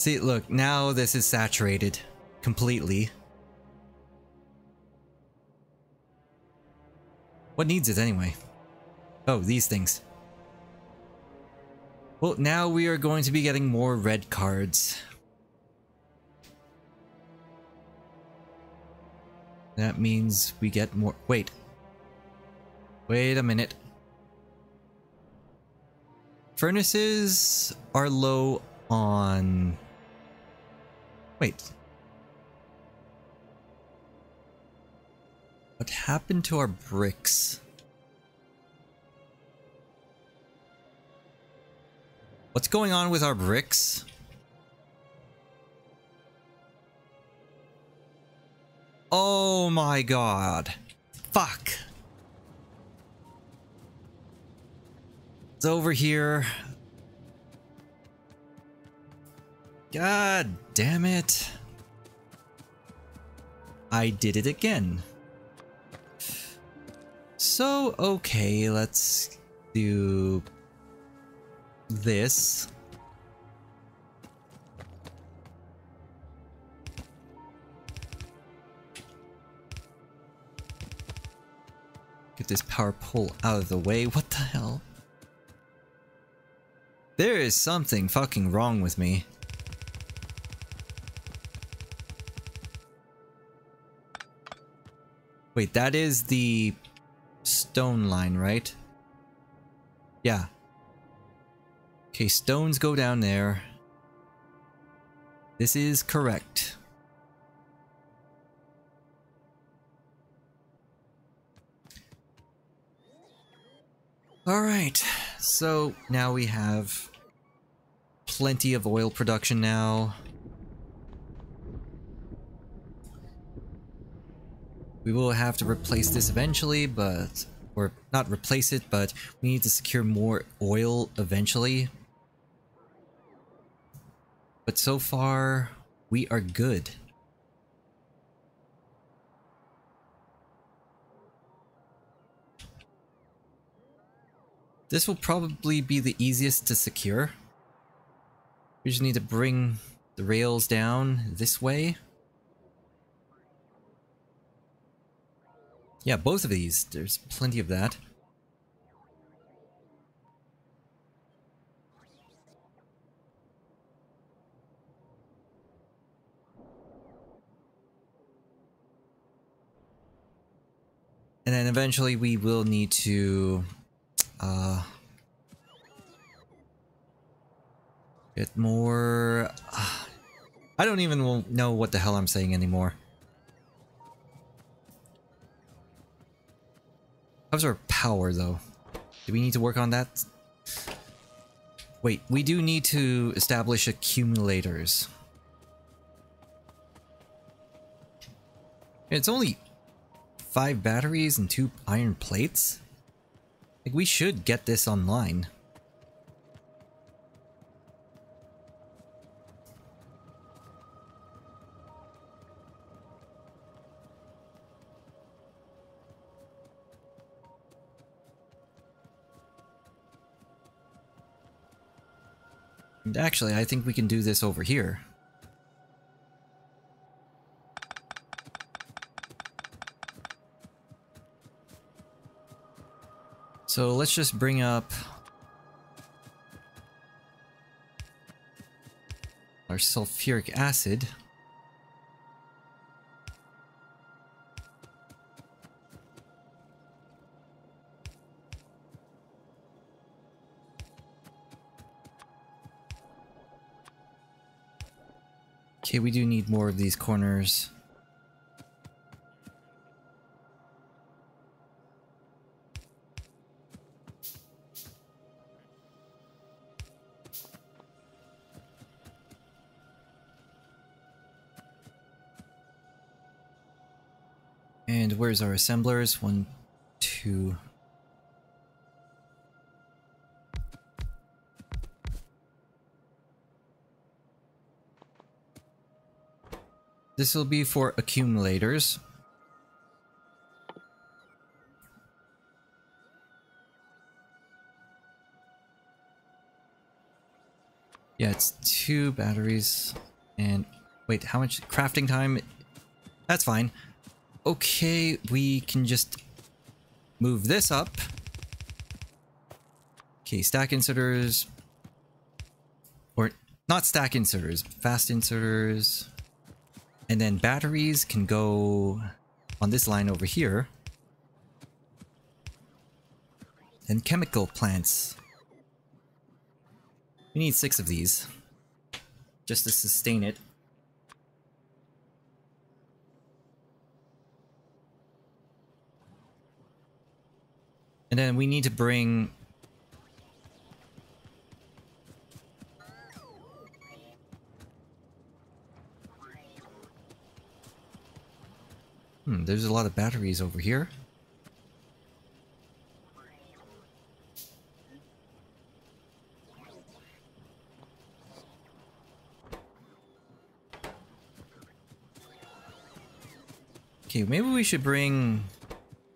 See, look, now this is saturated completely. What needs it anyway? Oh, these things. Well, now we are going to be getting more red cards. That means we get more- wait. Wait a minute. Furnaces are low on... Wait. What happened to our bricks? What's going on with our bricks? Oh my god. Fuck. It's over here. God damn it. I did it again. So, okay, let's do this. Get this power pole out of the way. What the hell? There is something fucking wrong with me. Wait, that is the stone line, right? Yeah. Okay, stones go down there. This is correct. Alright, so now we have plenty of oil production now. We will have to replace this eventually, but... Or not replace it, but we need to secure more oil eventually. But so far, we are good. This will probably be the easiest to secure. We just need to bring the rails down this way. Yeah, both of these. There's plenty of that. And then eventually we will need to uh, get more... Uh, I don't even know what the hell I'm saying anymore. How's our power though? Do we need to work on that? Wait, we do need to establish accumulators. It's only five batteries and two iron plates? Like, we should get this online. Actually, I think we can do this over here. So let's just bring up our sulfuric acid. Okay, we do need more of these corners. And where's our assemblers? One, two... This will be for accumulators. Yeah, it's two batteries. And wait, how much crafting time? That's fine. Okay, we can just move this up. Okay, stack inserters. Or not stack inserters, fast inserters. And then batteries can go on this line over here. And chemical plants. We need six of these. Just to sustain it. And then we need to bring... Hmm, there's a lot of batteries over here. Okay, maybe we should bring...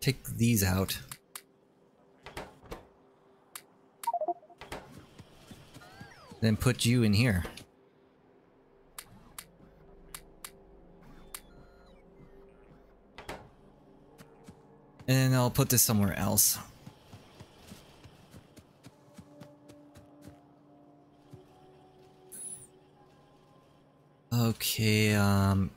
Take these out. Then put you in here. And I'll put this somewhere else. Okay, um...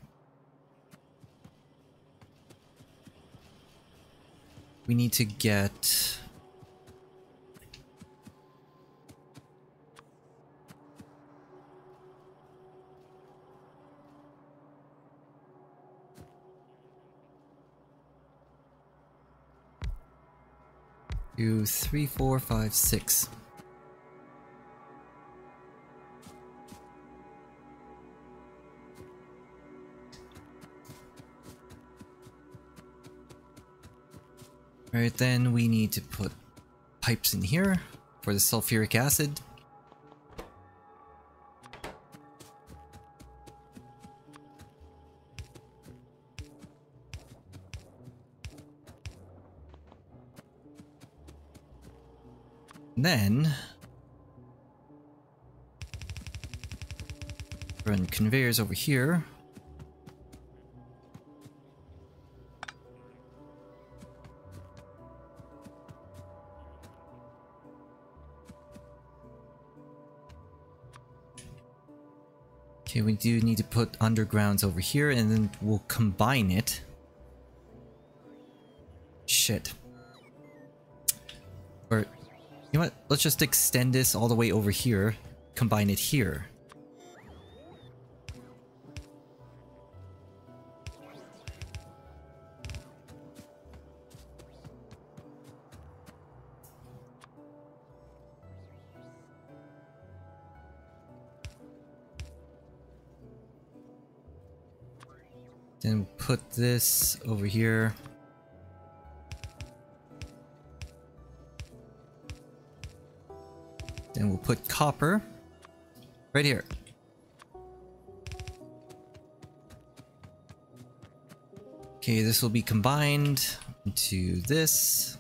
We need to get... Two, three, four, five, six. Alright, then we need to put pipes in here for the sulfuric acid. Then run conveyors over here. Okay, we do need to put undergrounds over here and then we'll combine it. Shit. Or, you know what? Let's just extend this all the way over here. Combine it here. Then put this over here. Then we'll put copper right here. Okay, this will be combined into this.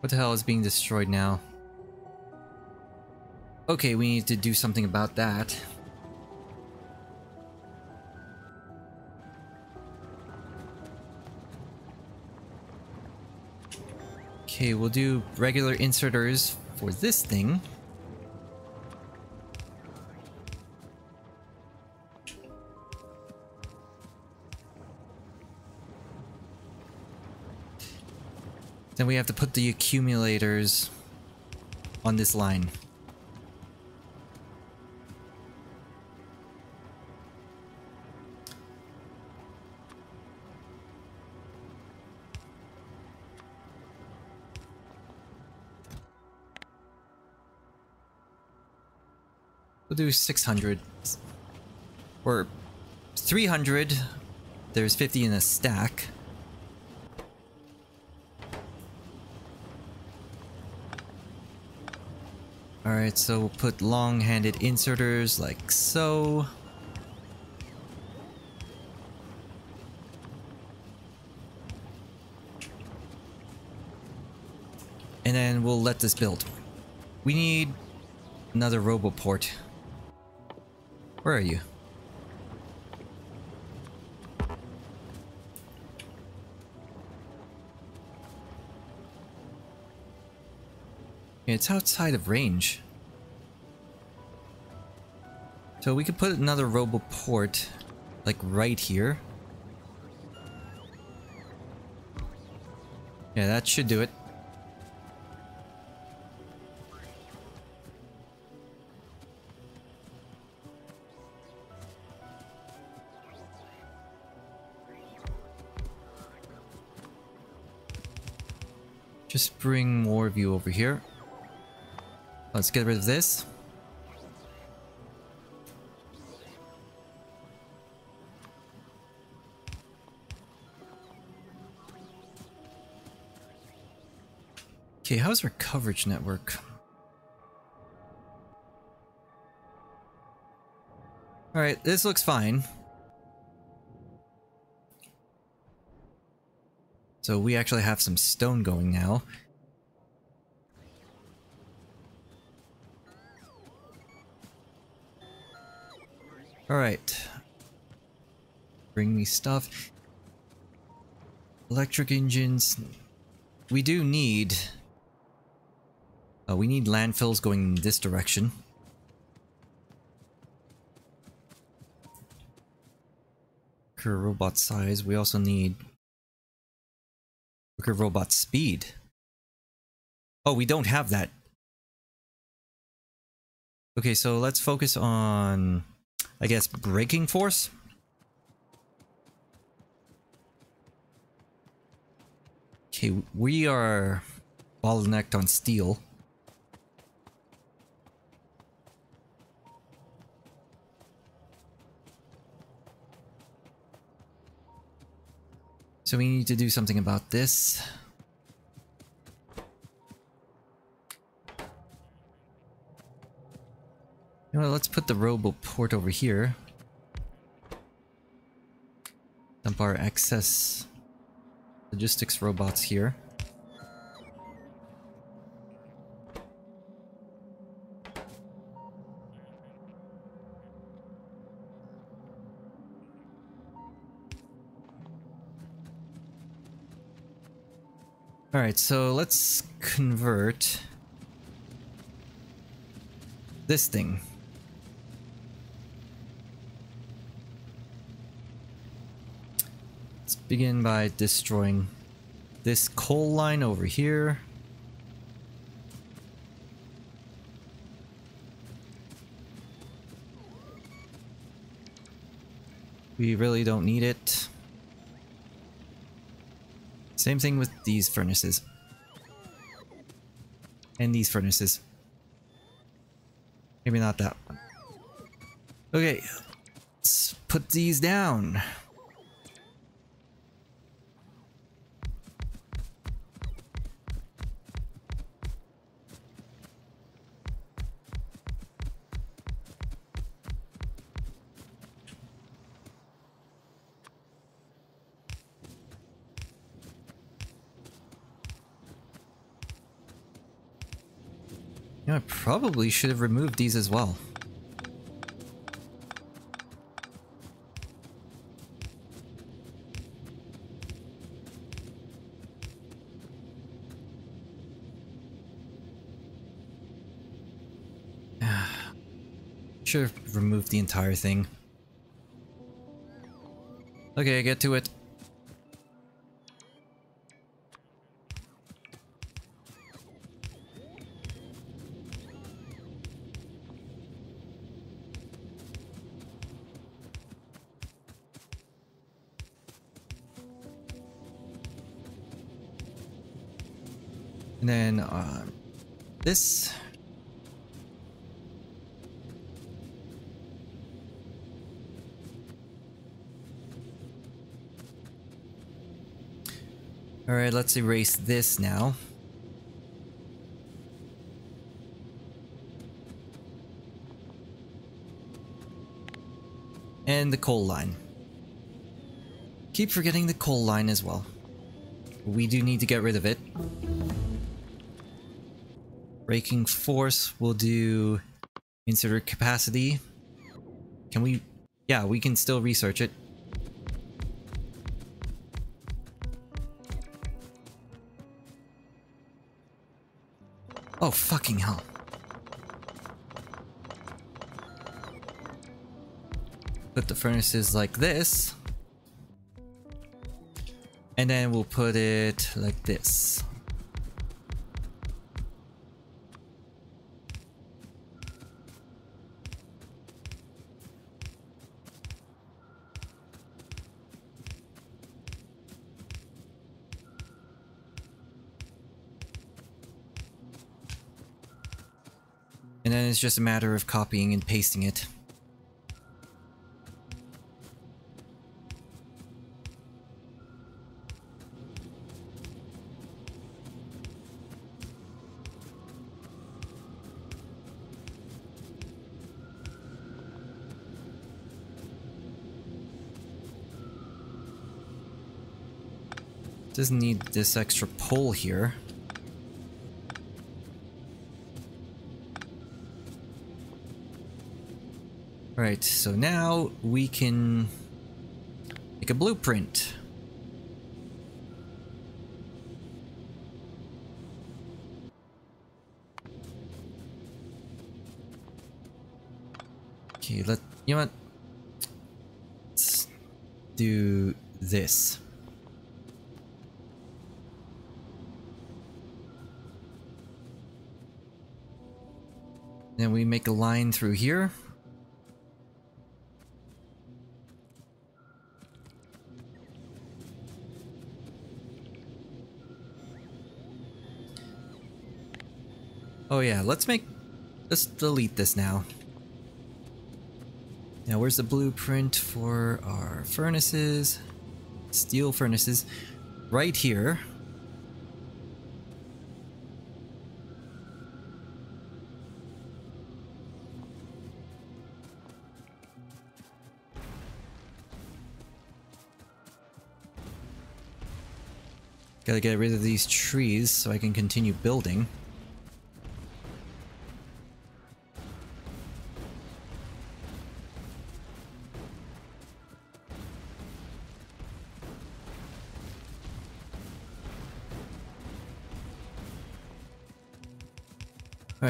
What the hell is being destroyed now? Okay, we need to do something about that. Okay, we'll do regular inserters for this thing. Then we have to put the accumulators on this line. Do 600. Or 300. There's 50 in a stack. Alright, so we'll put long-handed inserters like so. And then we'll let this build. We need another roboport. Where are you? It's outside of range. So we could put another roboport like right here. Yeah, that should do it. Bring more of you over here. Let's get rid of this. Okay, how's our coverage network? Alright, this looks fine. So we actually have some stone going now. Alright. Bring me stuff. Electric engines. We do need... Uh, we need landfills going in this direction. Worker robot size. We also need... Worker robot speed. Oh, we don't have that. Okay, so let's focus on... I guess, braking force? Okay, we are bottlenecked on steel. So we need to do something about this. Put the roboport over here. Dump our excess logistics robots here. Alright, so let's convert this thing. Begin by destroying this coal line over here. We really don't need it. Same thing with these furnaces. And these furnaces. Maybe not that one. Okay, let's put these down. Probably should have removed these as well. should have removed the entire thing. Okay, I get to it. this. Alright, let's erase this now. And the coal line. Keep forgetting the coal line as well. We do need to get rid of it. Braking force will do inserter capacity. Can we... Yeah, we can still research it. Oh, fucking hell. Put the furnaces like this. And then we'll put it like this. It's just a matter of copying and pasting it. Doesn't need this extra pole here. Right, so now we can make a blueprint. Okay, let you know what? Let's do this. Then we make a line through here. Oh yeah, let's make... Let's delete this now. Now where's the blueprint for our furnaces? Steel furnaces. Right here. Gotta get rid of these trees so I can continue building.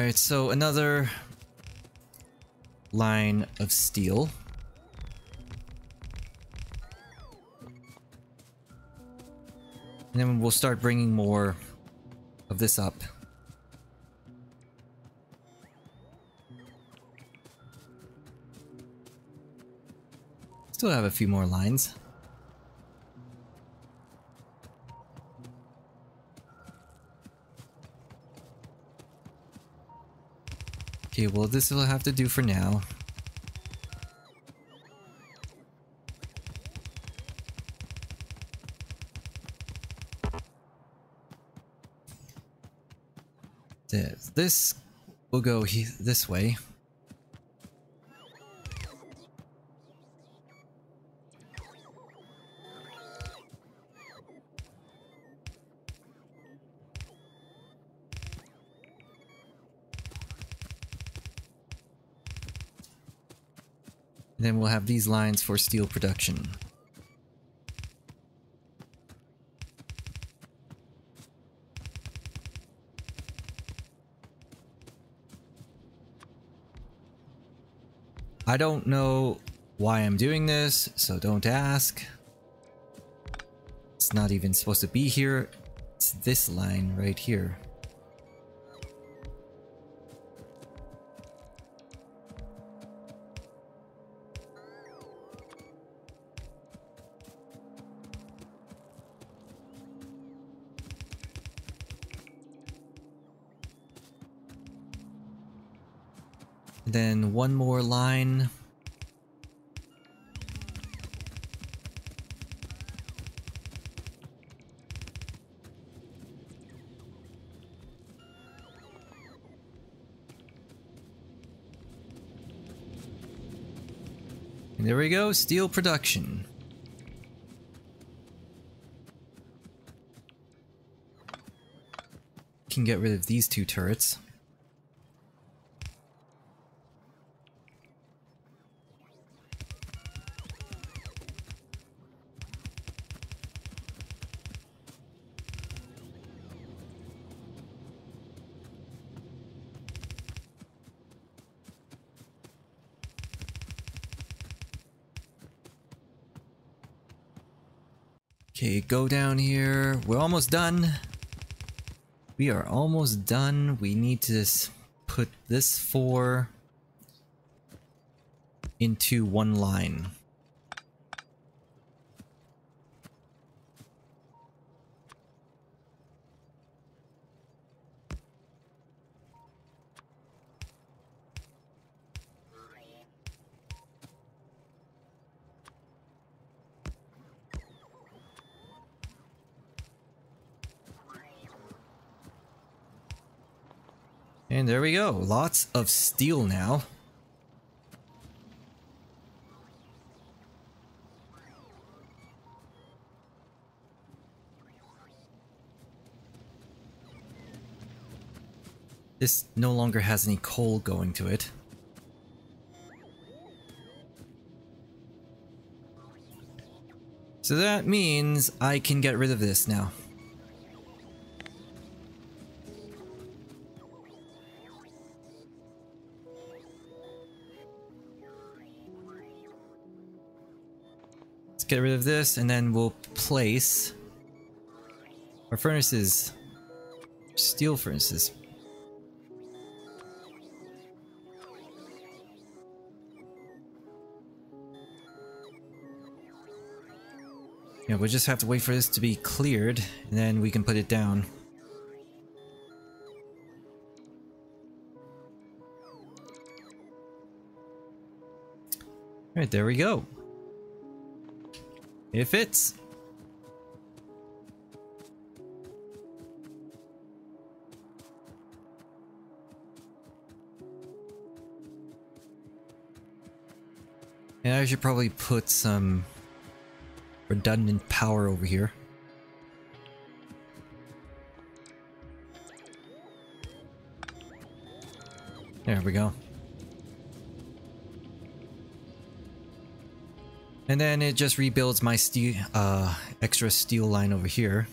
Alright, so another line of steel. And then we'll start bringing more of this up. Still have a few more lines. Okay, well this will have to do for now. This, will go this way. Have these lines for steel production. I don't know why I'm doing this, so don't ask. It's not even supposed to be here. It's this line right here. Then one more line. And there we go, steel production. Can get rid of these two turrets. Okay, go down here. We're almost done. We are almost done. We need to put this four into one line. And there we go. Lots of steel now. This no longer has any coal going to it. So that means I can get rid of this now. Get rid of this and then we'll place our furnaces. Steel furnaces. Yeah, we'll just have to wait for this to be cleared, and then we can put it down. Alright, there we go. It fits. And I should probably put some redundant power over here. There we go. And then it just rebuilds my steel, uh, extra steel line over here.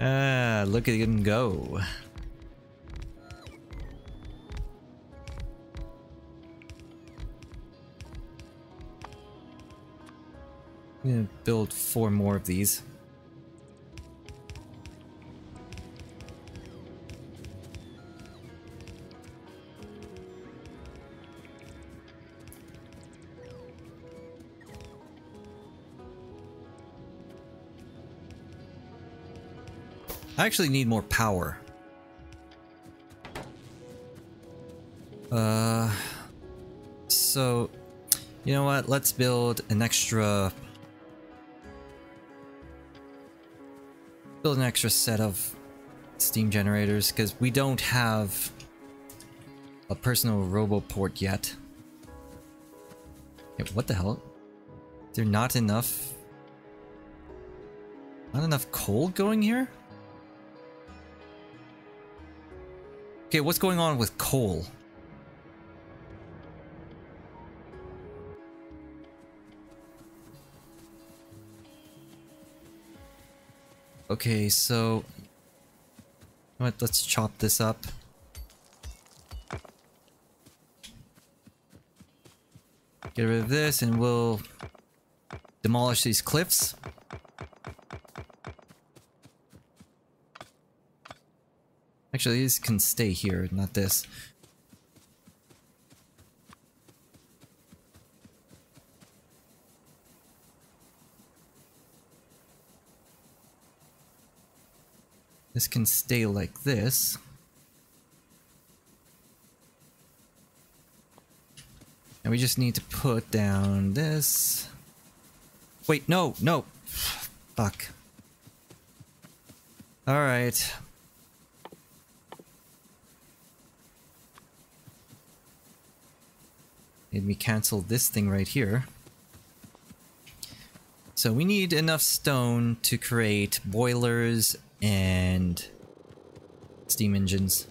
Ah, look at him go. I'm gonna build four more of these. I actually need more power. Uh, so, you know what? Let's build an extra build an extra set of steam generators because we don't have a personal roboport yet. What the hell? There not enough not enough coal going here? Okay, what's going on with coal? Okay, so... Let's chop this up. Get rid of this and we'll demolish these cliffs. Actually, these can stay here, not this. This can stay like this. And we just need to put down this. Wait, no, no. Fuck. Alright. Made me cancel this thing right here. So we need enough stone to create boilers and steam engines.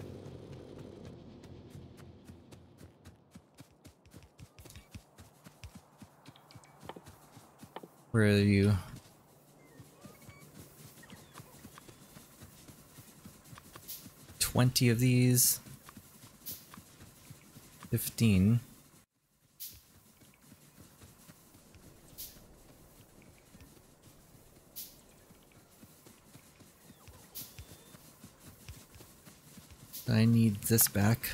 Where are you? Twenty of these. Fifteen. I need this back.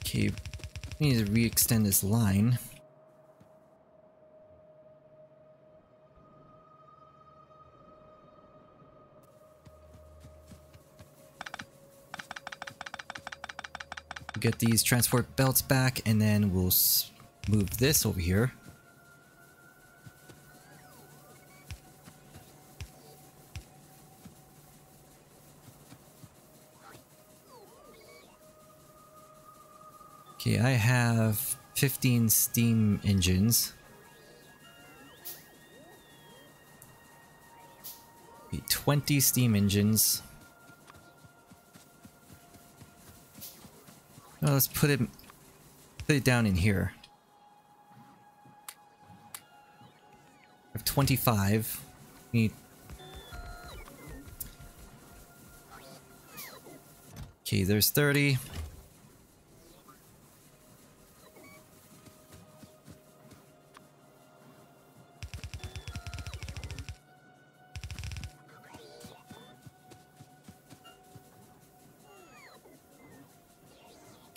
Okay, we need to re-extend this line. Get these transport belts back and then we'll move this over here. Okay, I have 15 steam engines. Okay, 20 steam engines. Let's put it put it down in here. I have 25. Need Okay, there's 30.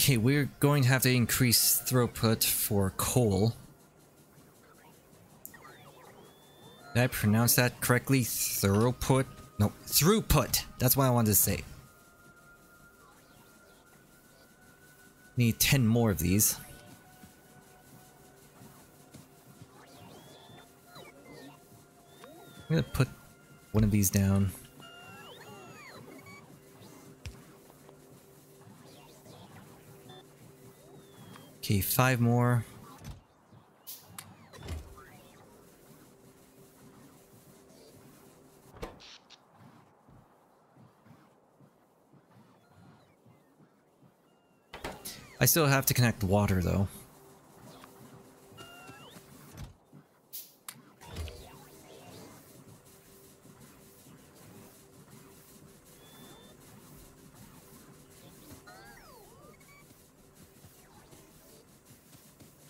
Okay, we're going to have to increase throughput for coal. Did I pronounce that correctly? Throughput? No, throughput! That's what I wanted to say. Need 10 more of these. I'm gonna put one of these down. Okay, five more. I still have to connect water though.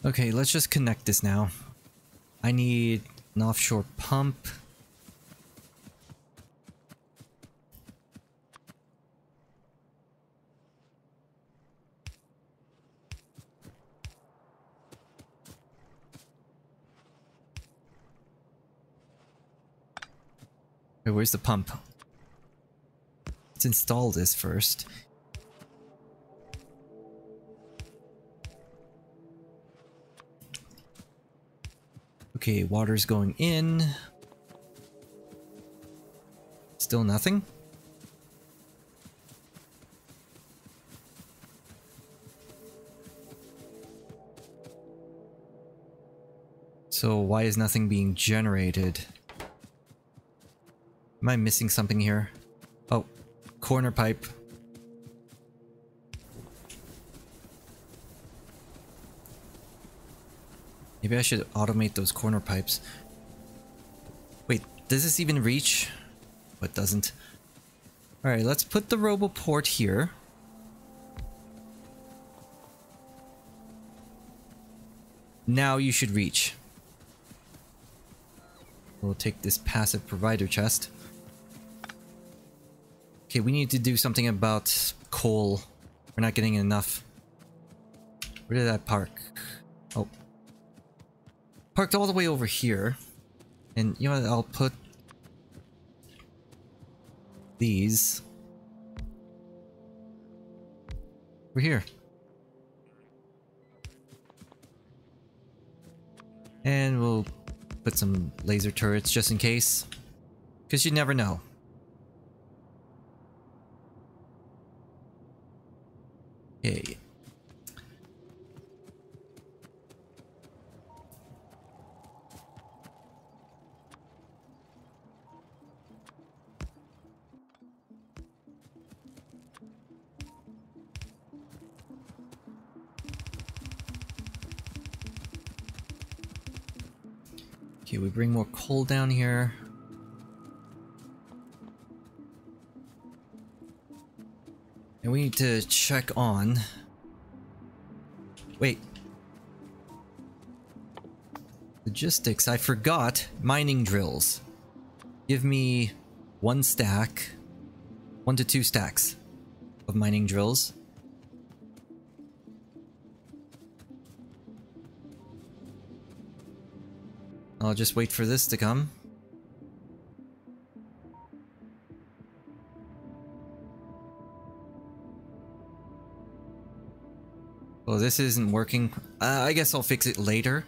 Okay, let's just connect this now. I need an offshore pump. Wait, where's the pump? Let's install this first. Okay, water's going in. Still nothing? So why is nothing being generated? Am I missing something here? Oh, corner pipe. Maybe I should automate those corner pipes. Wait, does this even reach? Oh, what doesn't? Alright, let's put the RoboPort here. Now you should reach. We'll take this passive provider chest. Okay, we need to do something about coal. We're not getting enough. Where did that park? Oh, parked all the way over here. And you know what, I'll put... these. We're here. And we'll put some laser turrets just in case. Because you never know. Okay, we bring more coal down here. And we need to check on... Wait. Logistics, I forgot mining drills. Give me one stack, one to two stacks of mining drills. I'll just wait for this to come. Well, this isn't working. Uh, I guess I'll fix it later.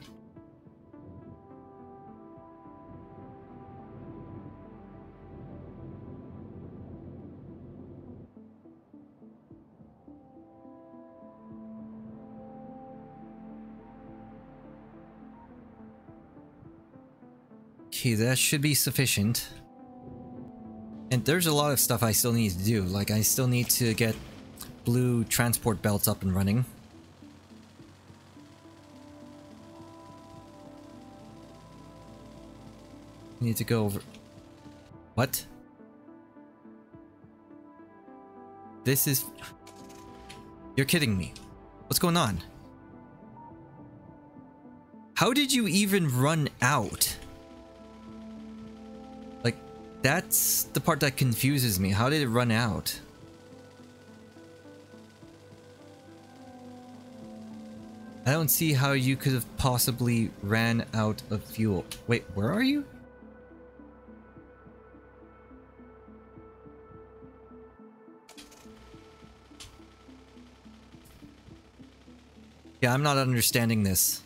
Okay, that should be sufficient. And there's a lot of stuff I still need to do. Like, I still need to get blue transport belts up and running. Need to go over... What? This is... You're kidding me. What's going on? How did you even run out? That's the part that confuses me. How did it run out? I don't see how you could have possibly ran out of fuel. Wait, where are you? Yeah, I'm not understanding this.